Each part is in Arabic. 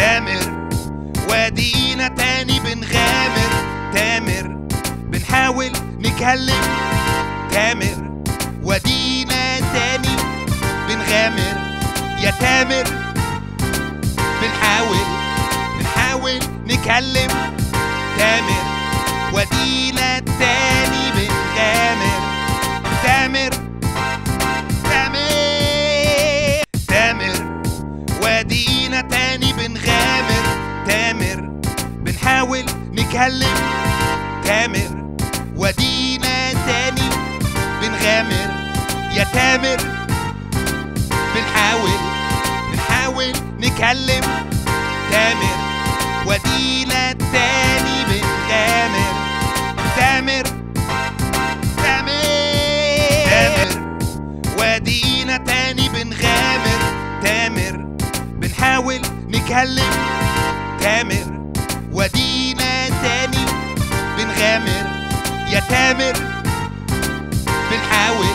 تامر وادينا تاني بنغامر. تامر بنحاول نكلم تامر. ودينا تاني بنغامر. يا تامر بنحاول بنحاول نكلم تامر. نكلم تامر ودينا تاني بنغامر. يا تامر بنحاول بنحاول نكلم تامر. ودينا تاني بنغامر. تامر تامر. ودينا تاني بنغامر. تامر بنحاول نكلم تامر. ودينا بنغامر يا تامر. بنحاول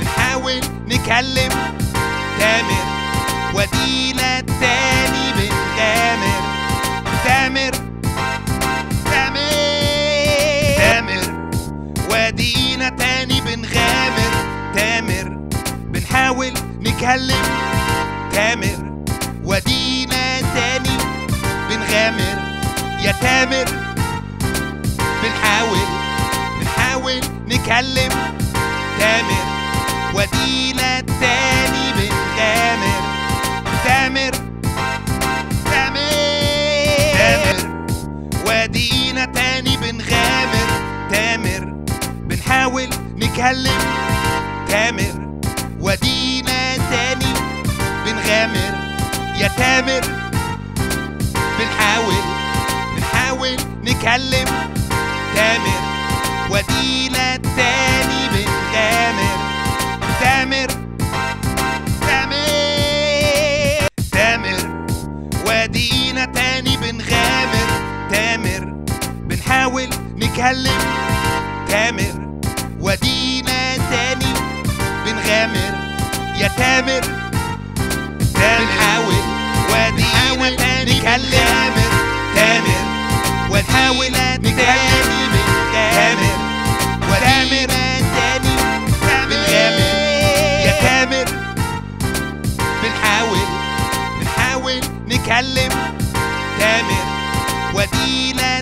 بنحاول نكلم تامر. ودينا تاني بنغامر تامر. تامر تامر. ودينا تاني بنغامر تامر بنحاول نكلم تامر. ودينا تاني بنغامر يا تامر. نكلم تامر. ودينا تاني بنغامر تامر. تامر. تامر. ودينا تاني بنغامر تامر. بنحاول نكلم. تامر. ودينا تاني بنغامر يا تامر. بنحاول. بنحاول نكلم. تامر. ودينا بنتكلم تامر ودينا تاني بنغامر. يا تامر بنحاول. ودينا تاني بنكلم تامر ونحاول نكلم تامر ودينا تاني بنغامر. يا تامر بنحاول. بنحاول نكلم تامر ودينا